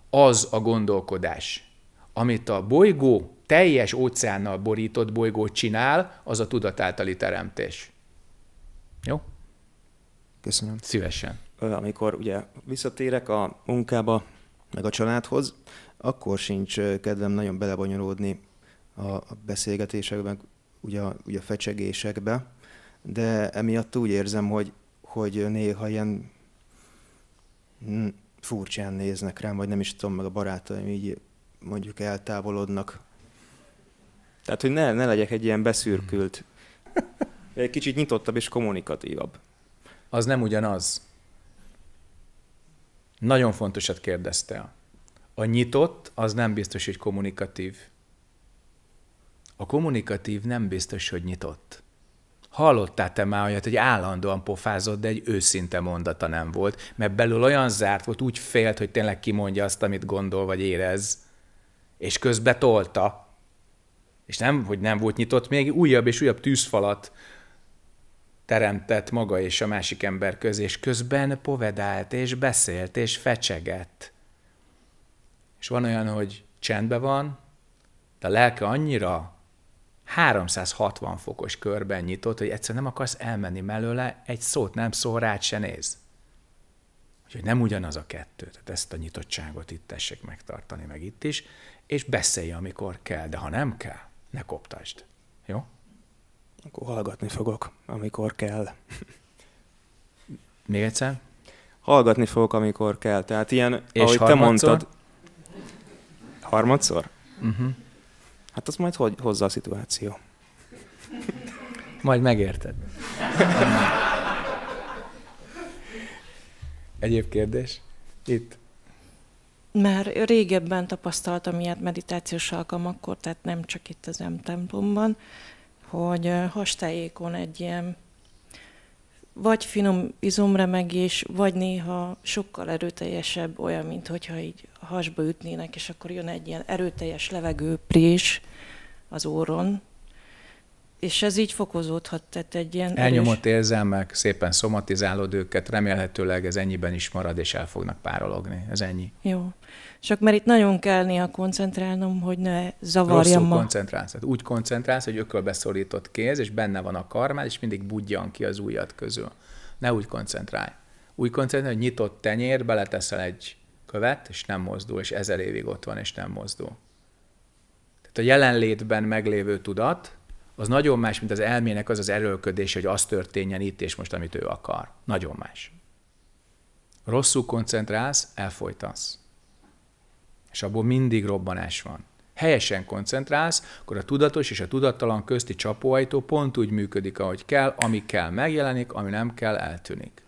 az a gondolkodás. Amit a bolygó, teljes óceánnal borított bolygó csinál, az a tudatáltali teremtés. Jó? Köszönöm. Szívesen amikor ugye visszatérek a munkába, meg a családhoz, akkor sincs kedvem nagyon belebonyolódni a beszélgetésekben, ugye, ugye a fecsegésekbe, de emiatt úgy érzem, hogy, hogy néha ilyen hm, furcsán néznek rám, vagy nem is tudom, meg a barátaim így mondjuk eltávolodnak. Tehát, hogy ne, ne legyek egy ilyen beszürkült, egy kicsit nyitottabb és kommunikatívabb. Az nem ugyanaz. Nagyon fontosat kérdezte. A nyitott az nem biztos, hogy kommunikatív. A kommunikatív nem biztos, hogy nyitott. Hallottál te már olyat, hogy állandóan pofázott, de egy őszinte mondata nem volt, mert belül olyan zárt volt, úgy félt, hogy tényleg kimondja azt, amit gondol vagy érez, és közbe tolta. És nem, hogy nem volt nyitott, még újabb és újabb tűzfalat teremtett maga és a másik ember közé, és közben povedált, és beszélt, és fecsegett. És van olyan, hogy csendben van, de a lelke annyira 360 fokos körben nyitott, hogy egyszer nem akarsz elmenni mellőle, egy szót nem szól, rád se néz. Úgyhogy nem ugyanaz a kettő. Tehát ezt a nyitottságot itt tessék megtartani, meg itt is, és beszélj, amikor kell, de ha nem kell, ne koptasd. Jó? Akkor hallgatni fogok, amikor kell. Még egyszer? Hallgatni fogok, amikor kell. Tehát ilyen, És ahogy harmadszor? te mondtad. Harmadszor? Uh-huh. Hát az majd hogy hozza a szituáció. Majd megérted. Egyéb kérdés? Itt. Már régebben tapasztaltam ilyet meditációs alkalmakkor, tehát nem csak itt az M templomban, hogy hastájékon egy ilyen vagy finom izomremegés, vagy néha sokkal erőteljesebb, olyan, mint hogyha így hasba ütnének, és akkor jön egy ilyen erőteljes levegőprés az óron, és ez így fokozódhat, tehát egy ilyen Elnyomott erős... érzelmek, szépen szomatizálod őket, remélhetőleg ez ennyiben is marad, és el fognak párologni. Ez ennyi. Jó. Csak mert itt nagyon kell néha koncentrálnom, hogy ne zavarjam Rosszul ma. koncentrálsz. Tehát úgy koncentrálsz, hogy ökölbeszorított kéz, és benne van a karmád, és mindig budjan ki az ujjad közül. Ne úgy koncentrálj. Úgy koncentrálj, hogy nyitott tenyér, beleteszel egy követ, és nem mozdul, és ezer évig ott van, és nem mozdul. Tehát a jelenlétben meglévő tudat, az nagyon más, mint az elmének az az erőlködés, hogy az történjen itt és most, amit ő akar. Nagyon más. Rosszul koncentrálsz, elfolytasz. És abból mindig robbanás van. Helyesen koncentrálsz, akkor a tudatos és a tudattalan közti csapóajtó pont úgy működik, ahogy kell, ami kell megjelenik, ami nem kell eltűnik.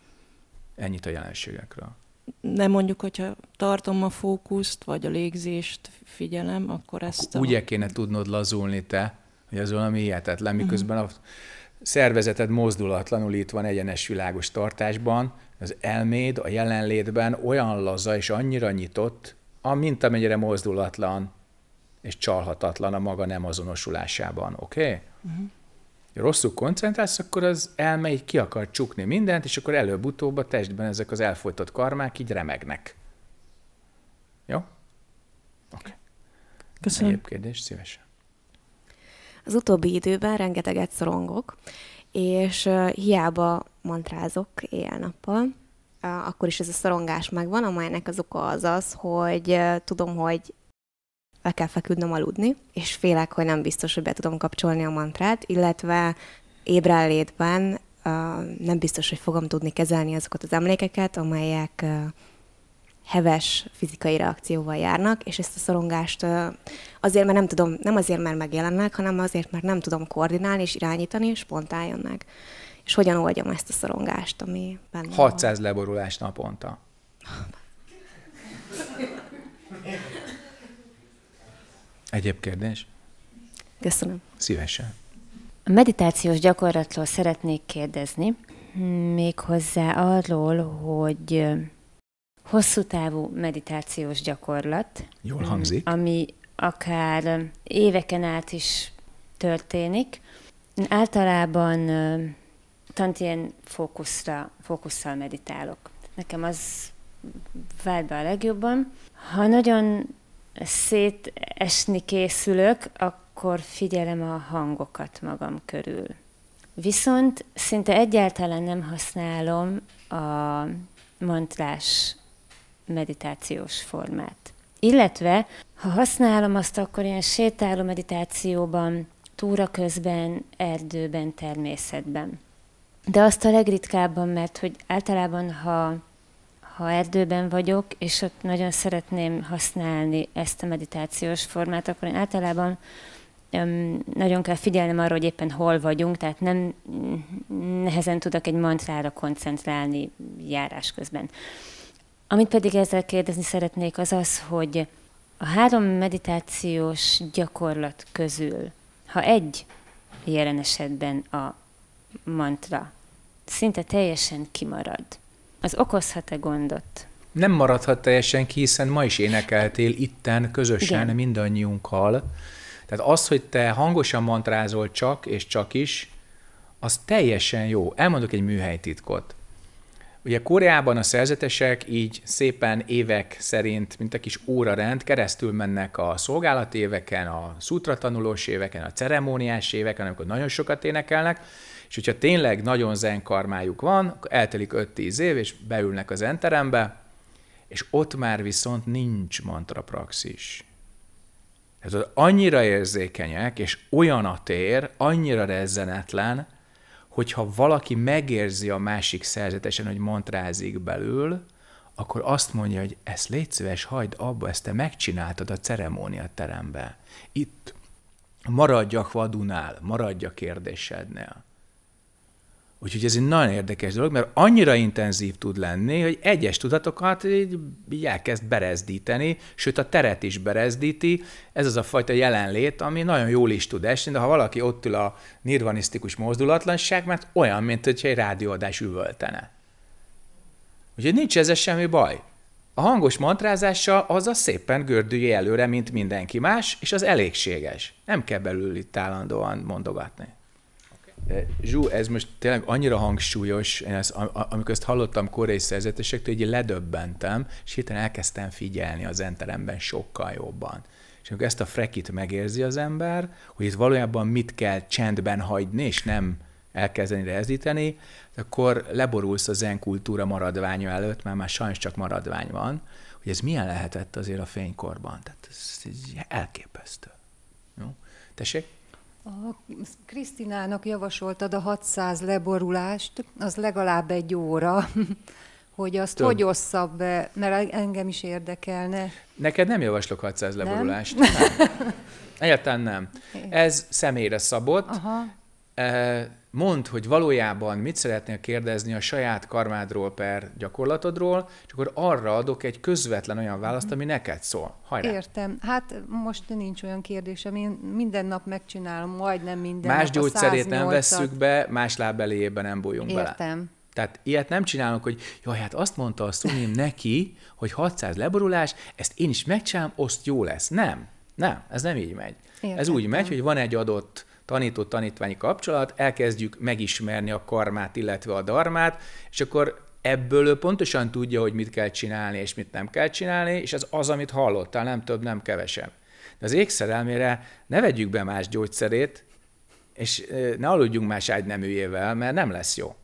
Ennyit a jelenségekről. De mondjuk, hogyha tartom a fókuszt, vagy a légzést figyelem, akkor ezt... Úgy a... kéne tudnod lazulni te, hogy az valami hihetetlen, mhm. miközben a szervezeted mozdulatlanul itt van egyenes világos tartásban, az elméd a jelenlétben olyan laza és annyira nyitott, mint amennyire mozdulatlan és csalhatatlan a maga nem azonosulásában, oké? Okay? Uh-huh. Rosszul koncentrálsz, akkor az elme így ki akar csukni mindent, és akkor előbb-utóbb a testben ezek az elfolytott karmák így remegnek. Jó? Oké. Okay. Köszönöm. Egyéb kérdés, szívesen. Az utóbbi időben rengeteget szorongok, és hiába mantrázok éjjel-nappal, akkor is ez a szorongás megvan, amelynek az oka az az, hogy tudom, hogy le kell feküdnöm aludni, és félek, hogy nem biztos, hogy be tudom kapcsolni a mantrát, illetve ébrenlétben nem biztos, hogy fogom tudni kezelni azokat az emlékeket, amelyek heves fizikai reakcióval járnak, és ezt a szorongást azért, mert nem tudom, nem azért, mert megjelennek, hanem azért, mert nem tudom koordinálni és irányítani, és spontán jönnek. És hogyan oldjam ezt a szorongást, ami benne 600 van. leborulás naponta. Egyéb kérdés? Köszönöm. Szívesen. A meditációs gyakorlatról szeretnék kérdezni, méghozzá arról, hogy hosszú távú meditációs gyakorlat. Jól hangzik. Ami akár éveken át is történik. Általában tantien fókuszra, fókusszal meditálok. Nekem az vált be a legjobban. Ha nagyon szétesni készülök, akkor figyelem a hangokat magam körül. Viszont szinte egyáltalán nem használom a mantrás meditációs formát. Illetve, ha használom azt, akkor ilyen sétáló meditációban, túra közben, erdőben, természetben. De azt a legritkábban, mert hogy általában, ha, ha erdőben vagyok, és ott nagyon szeretném használni ezt a meditációs formát, akkor én általában um, nagyon kell figyelnem arra, hogy éppen hol vagyunk, tehát nem nehezen tudok egy mantrára koncentrálni járás közben. Amit pedig ezzel kérdezni szeretnék, az az, hogy a három meditációs gyakorlat közül, ha egy jelen esetben a mantra szinte teljesen kimarad, az okozhat-e gondot? Nem maradhat teljesen ki, hiszen ma is énekeltél itten közösen Igen. mindannyiunkkal. Tehát az, hogy te hangosan mantrázol csak és csak is, az teljesen jó. Elmondok egy műhelytitkot. Ugye Koreában a szerzetesek így szépen évek szerint, mint egy kis órarend, keresztül mennek a szolgálati éveken, a szutra tanulós éveken, a ceremóniás éveken, amikor nagyon sokat énekelnek, és hogyha tényleg nagyon zenkarmájuk van, akkor eltelik 5-10 év, és beülnek az enterembe, és ott már viszont nincs mantra praxis. Tehát annyira érzékenyek, és olyan a tér, annyira rezzenetlen, hogyha valaki megérzi a másik szerzetesen, hogy mantrázik belül, akkor azt mondja, hogy ezt légy szíves, hagyd abba, ezt te megcsináltad a ceremónia terembe. Itt maradjak vadunál, maradjak kérdésednél. Úgyhogy ez egy nagyon érdekes dolog, mert annyira intenzív tud lenni, hogy egyes tudatokat így, így elkezd berezdíteni, sőt a teret is berezdíti. Ez az a fajta jelenlét, ami nagyon jól is tud esni, de ha valaki ott ül a nirvanisztikus mozdulatlanság, mert olyan, mint hogyha egy rádióadás üvöltene. Úgyhogy nincs ezzel semmi baj. A hangos mantrázással az a szépen gördülje előre, mint mindenki más, és az elégséges. Nem kell belül itt állandóan mondogatni. Zsú, ez most tényleg annyira hangsúlyos, én ezt, amikor ezt hallottam koreai szerzetesektől, hogy ledöbbentem, és hirtelen elkezdtem figyelni az enteremben sokkal jobban. És amikor ezt a frekit megérzi az ember, hogy itt valójában mit kell csendben hagyni, és nem elkezdeni rezíteni, akkor leborulsz a zen kultúra maradványa előtt, mert már sajnos csak maradvány van, hogy ez milyen lehetett azért a fénykorban. Tehát ez, ez elképesztő. Jó? Tessék? A Krisztinának javasoltad a 600 leborulást, az legalább egy óra, hogy azt Több. hogy osszabb be, mert engem is érdekelne. Neked nem javaslok 600 leborulást. Nem? nem. Egyáltalán nem. Ez személyre szabott. Aha. Mondd, hogy valójában mit szeretnél kérdezni a saját karmádról per gyakorlatodról, és akkor arra adok egy közvetlen olyan választ, ami neked szól. Hajrá. Értem. Hát most nincs olyan kérdésem. Én minden nap megcsinálom, majdnem minden Más nap gyógyszerét nem vesszük be, más lábeléjében nem bújunk Értem. bele. Értem. Tehát ilyet nem csinálunk, hogy jaj, hát azt mondta a szunim neki, hogy 600 leborulás, ezt én is megcsinálom, azt jó lesz. Nem, nem, ez nem így megy. Értem. Ez úgy megy, hogy van egy adott tanító-tanítványi kapcsolat, elkezdjük megismerni a karmát, illetve a darmát, és akkor ebből ő pontosan tudja, hogy mit kell csinálni, és mit nem kell csinálni, és ez az, amit hallottál, nem több, nem kevesebb. De az ékszerelmére ne vegyük be más gyógyszerét, és ne aludjunk más ágyneműjével, mert nem lesz jó.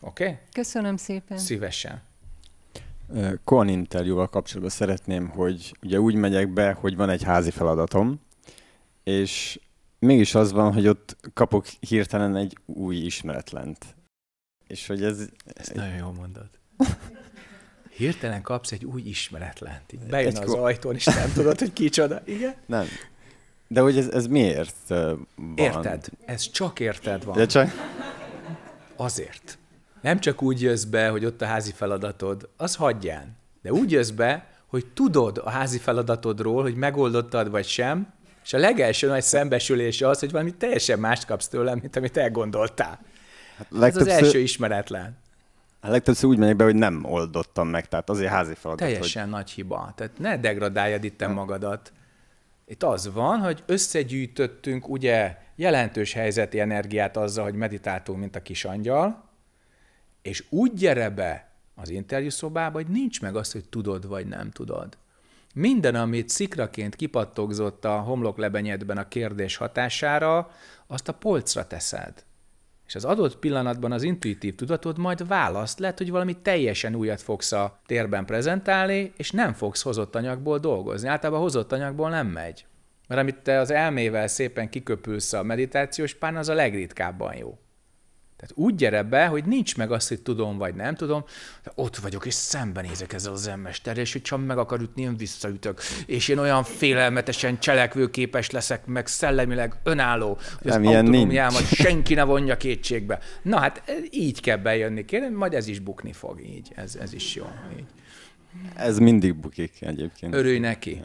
Oké? Okay? Köszönöm szépen. Szívesen. Koan interjúval kapcsolatban szeretném, hogy ugye úgy megyek be, hogy van egy házi feladatom, és mégis az van, hogy ott kapok hirtelen egy új ismeretlent. És hogy ez... Ezt nagyon jól mondod. Hirtelen kapsz egy új ismeretlent. Bejön egy az ko... ajtón, és nem tudod, hogy kicsoda. Igen? Nem. De hogy ez, ez miért van? Érted. Ez csak érted van. De csak... Azért. Nem csak úgy jössz be, hogy ott a házi feladatod, az hagyján. De úgy jössz be, hogy tudod a házi feladatodról, hogy megoldottad vagy sem, és a legelső nagy szembesülés az, hogy valami teljesen mást kapsz tőlem, mint amit elgondoltál. Hát Ez az első ismeretlen. A legtöbbször úgy megyek be, hogy nem oldottam meg, tehát azért házi feladat. Teljesen hogy... nagy hiba. Tehát ne degradáljad itt hát. magadat. Itt az van, hogy összegyűjtöttünk ugye jelentős helyzeti energiát azzal, hogy meditáltunk, mint a kis angyal, és úgy gyere be az interjúszobába, hogy nincs meg az, hogy tudod vagy nem tudod. Minden, amit szikraként kipattogzott a homloklebenyedben a kérdés hatására, azt a polcra teszed. És az adott pillanatban az intuitív tudatod majd választ, lehet, hogy valami teljesen újat fogsz a térben prezentálni, és nem fogsz hozott anyagból dolgozni. Általában hozott anyagból nem megy. Mert amit te az elmével szépen kiköpülsz a meditációs pán, az a legritkábban jó. Tehát úgy gyere be, hogy nincs meg azt, hogy tudom vagy nem tudom, de ott vagyok, és szembenézek ezzel az emmesterrel, és hogy csak meg akar ütni, én visszaütök. És én olyan félelmetesen cselekvőképes leszek, meg szellemileg önálló, hogy az autonómiámat senki ne vonja kétségbe. Na hát így kell bejönni, kérem, majd ez is bukni fog, így. Ez, ez is jó. Így. Ez mindig bukik egyébként. Örülj neki.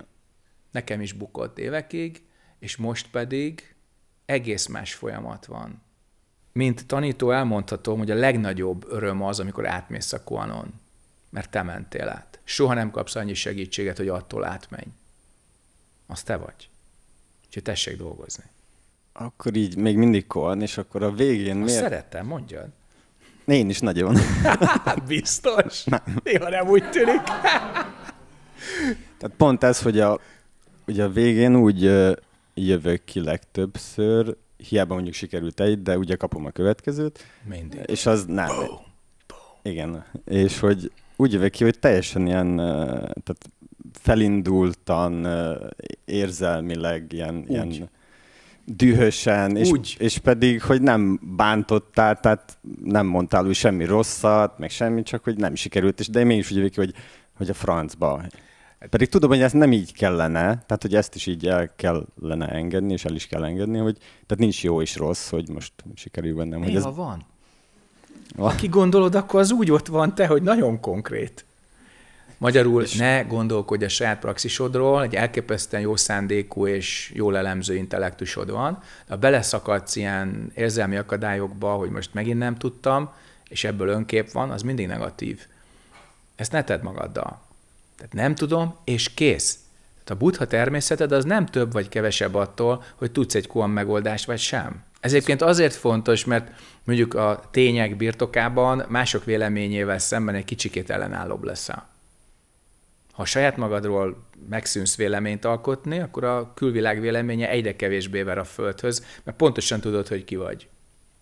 Nekem is bukott évekig, és most pedig egész más folyamat van mint tanító elmondhatom, hogy a legnagyobb öröm az, amikor átmész a Kuanon, mert te mentél át. Soha nem kapsz annyi segítséget, hogy attól átmenj. Az te vagy. Úgyhogy tessék dolgozni. Akkor így még mindig Kuan, és akkor a végén Azt miért? szeretem, mondjad. Én is nagyon. Biztos? Nem. Néha nem úgy tűnik. Tehát pont ez, hogy a, ugye a végén úgy jövök ki legtöbbször, hiába mondjuk sikerült egy, de ugye kapom a következőt. Mindig. És az nem. Boom. Igen. És hogy úgy jövök ki, hogy teljesen ilyen, tehát felindultan, érzelmileg, ilyen, úgy. ilyen dühösen, és, úgy. és pedig, hogy nem bántottál, tehát nem mondtál úgy semmi rosszat, meg semmi, csak hogy nem sikerült, és de mégis úgy jövök ki, hogy, hogy a francba. Pedig tudom, hogy ez nem így kellene, tehát hogy ezt is így el kellene engedni, és el is kell engedni, hogy tehát nincs jó és rossz, hogy most sikerül bennem. Hogy ez... van. Aki gondolod, akkor az úgy ott van te, hogy nagyon konkrét. Magyarul és... ne gondolkodj a saját praxisodról, egy elképesztően jó szándékú és jól elemző intellektusod van, de ha beleszakadsz ilyen érzelmi akadályokba, hogy most megint nem tudtam, és ebből önkép van, az mindig negatív. Ezt ne tedd magaddal. Tehát nem tudom, és kész. Tehát a buddha természeted az nem több vagy kevesebb attól, hogy tudsz egy koan megoldást, vagy sem. Ez egyébként azért fontos, mert mondjuk a tények birtokában mások véleményével szemben egy kicsikét ellenállóbb leszel. Ha saját magadról megszűnsz véleményt alkotni, akkor a külvilág véleménye egyre kevésbé ver a földhöz, mert pontosan tudod, hogy ki vagy.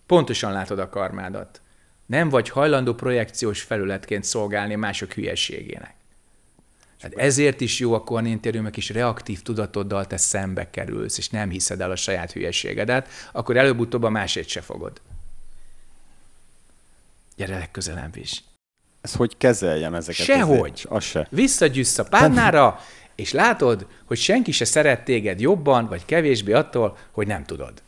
Pontosan látod a karmádat. Nem vagy hajlandó projekciós felületként szolgálni mások hülyeségének. Hát ezért is jó a koaninterium, mert kis reaktív tudatoddal te szembe kerülsz, és nem hiszed el a saját hülyeségedet, akkor előbb-utóbb a másét se fogod. Gyere legközelebb is. Ez hogy kezeljem ezeket? Sehogy. Az se. Visszagyűssz a pánnára, és látod, hogy senki se szeret téged jobban vagy kevésbé attól, hogy nem tudod.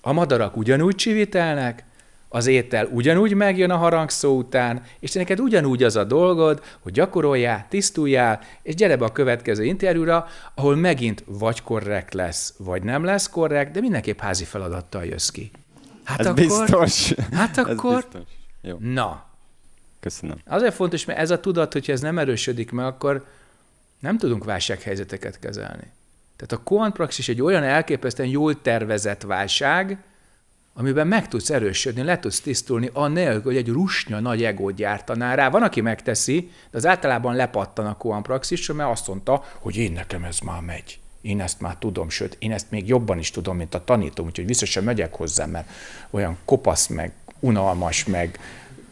A madarak ugyanúgy csivitelnek, az étel ugyanúgy megjön a harangszó után, és te neked ugyanúgy az a dolgod, hogy gyakoroljál, tisztuljál, és gyere be a következő interjúra, ahol megint vagy korrekt lesz, vagy nem lesz korrekt, de mindenképp házi feladattal jössz ki. Hát Ez akkor, biztos. Hát akkor... Ez biztos. Jó. Na. Köszönöm. Azért fontos, mert ez a tudat, hogyha ez nem erősödik meg, akkor nem tudunk válsághelyzeteket kezelni. Tehát a Quant Praxis egy olyan elképesztően jól tervezett válság, amiben meg tudsz erősödni, le tudsz tisztulni, annélkül, hogy egy rusnya nagy egót gyártanál rá. Van, aki megteszi, de az általában lepattan a Quant Praxisra, mert azt mondta, hogy én nekem ez már megy. Én ezt már tudom, sőt, én ezt még jobban is tudom, mint a tanítom, úgyhogy vissza sem megyek hozzá, mert olyan kopasz, meg unalmas, meg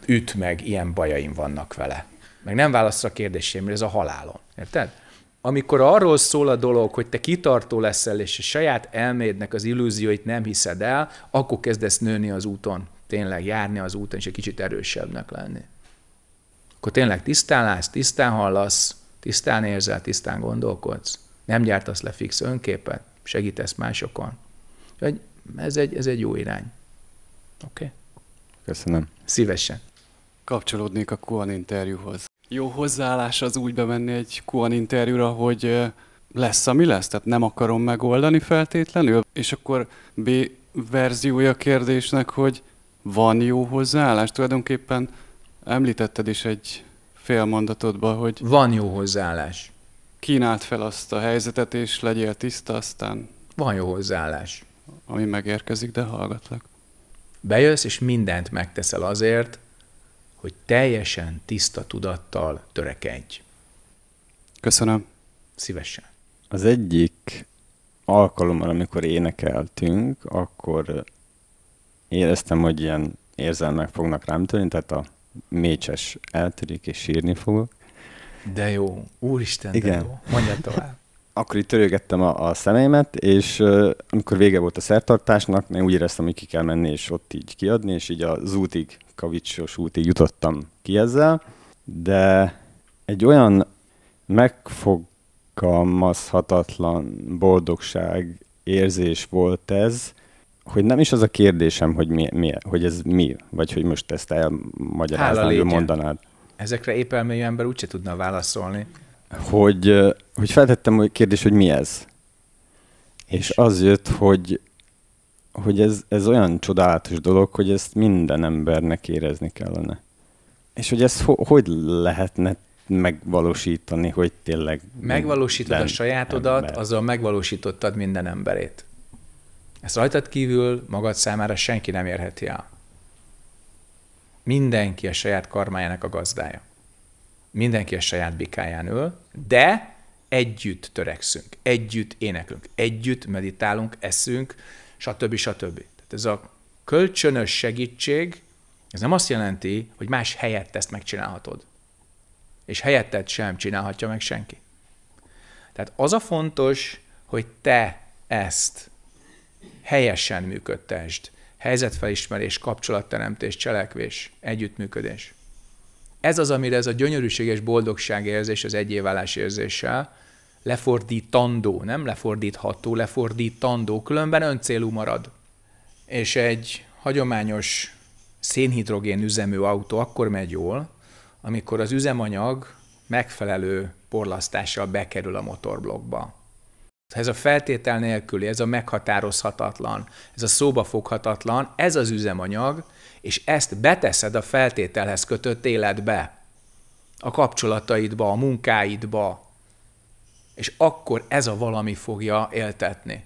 üt, meg ilyen bajaim vannak vele. Meg nem válaszol a kérdésémre, ez a halálom. Érted? Amikor arról szól a dolog, hogy te kitartó leszel, és a saját elmédnek az illúzióit nem hiszed el, akkor kezdesz nőni az úton, tényleg járni az úton, és egy kicsit erősebbnek lenni. Akkor tényleg tisztán látsz, tisztán hallasz, tisztán érzel, tisztán gondolkodsz. Nem gyártasz le fix önképet, segítesz másokon. Ez egy, ez egy jó irány. Oké? Okay? Köszönöm. Szívesen. Kapcsolódnék a Kuan interjúhoz jó hozzáállás az úgy bemenni egy Kuan interjúra, hogy lesz, ami lesz, tehát nem akarom megoldani feltétlenül, és akkor B verziója kérdésnek, hogy van jó hozzáállás? Tulajdonképpen említetted is egy fél mondatodban, hogy... Van jó hozzáállás. Kínált fel azt a helyzetet, és legyél tiszta, aztán... Van jó hozzáállás. Ami megérkezik, de hallgatlak. Bejössz, és mindent megteszel azért, hogy teljesen tiszta tudattal törekedj. Köszönöm. Szívesen. Az egyik alkalommal, amikor énekeltünk, akkor éreztem, hogy ilyen érzelmek fognak rám törni, tehát a mécses eltörik és sírni fogok. De jó, úristen, Igen. de jó. Mondja tovább. Akkor itt törögettem a, a szemeimet, és uh, amikor vége volt a szertartásnak, én úgy éreztem, hogy ki kell menni, és ott így kiadni, és így az útig kavicsos útig jutottam ki ezzel, de egy olyan megfogalmazhatatlan boldogság érzés volt ez, hogy nem is az a kérdésem, hogy, mi, mi, hogy ez mi, vagy hogy most ezt elmagyaráznám, mondanád. Ezekre épp elmélyű ember úgyse tudna válaszolni. Hogy, hogy feltettem a kérdést, hogy mi ez. És az jött, hogy hogy ez, ez olyan csodálatos dolog, hogy ezt minden embernek érezni kellene. És hogy ezt ho- hogy lehetne megvalósítani, hogy tényleg... Megvalósítod a sajátodat, ember. azzal megvalósítottad minden emberét. Ezt rajtad kívül magad számára senki nem érheti el. Mindenki a saját karmájának a gazdája. Mindenki a saját bikáján ül, de együtt törekszünk, együtt éneklünk, együtt meditálunk, eszünk, stb. stb. Tehát ez a kölcsönös segítség, ez nem azt jelenti, hogy más helyett ezt megcsinálhatod. És helyetted sem csinálhatja meg senki. Tehát az a fontos, hogy te ezt helyesen működtesd. Helyzetfelismerés, kapcsolatteremtés, cselekvés, együttműködés. Ez az, amire ez a gyönyörűséges boldogság érzés az egyévállás érzéssel, lefordítandó, nem lefordítható, lefordítandó, különben öncélú marad. És egy hagyományos szénhidrogén üzemű autó akkor megy jól, amikor az üzemanyag megfelelő porlasztással bekerül a motorblokkba. Ez a feltétel nélküli, ez a meghatározhatatlan, ez a szóbafoghatatlan, ez az üzemanyag, és ezt beteszed a feltételhez kötött életbe, a kapcsolataidba, a munkáidba, és akkor ez a valami fogja éltetni.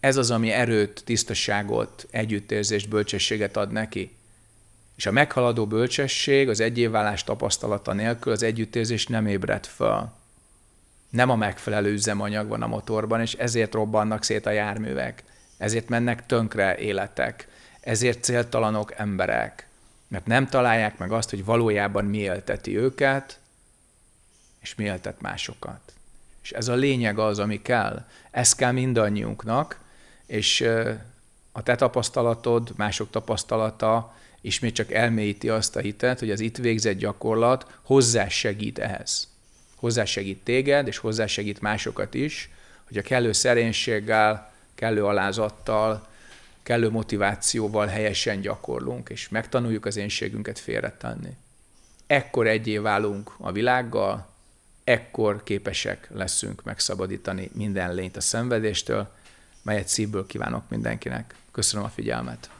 Ez az, ami erőt, tisztaságot, együttérzést, bölcsességet ad neki. És a meghaladó bölcsesség az egyévvállás tapasztalata nélkül az együttérzés nem ébred föl. Nem a megfelelő üzemanyag van a motorban, és ezért robbannak szét a járművek. Ezért mennek tönkre életek. Ezért céltalanok emberek. Mert nem találják meg azt, hogy valójában mi élteti őket, és mi éltet másokat. És ez a lényeg az, ami kell. Ez kell mindannyiunknak, és a te tapasztalatod, mások tapasztalata ismét csak elmélyíti azt a hitet, hogy az itt végzett gyakorlat hozzásegít ehhez. Hozzásegít téged, és hozzásegít másokat is, hogy a kellő szerénységgel, kellő alázattal, kellő motivációval helyesen gyakorlunk, és megtanuljuk az énségünket félretenni. Ekkor egyé válunk a világgal, ekkor képesek leszünk megszabadítani minden lényt a szenvedéstől, melyet szívből kívánok mindenkinek. Köszönöm a figyelmet!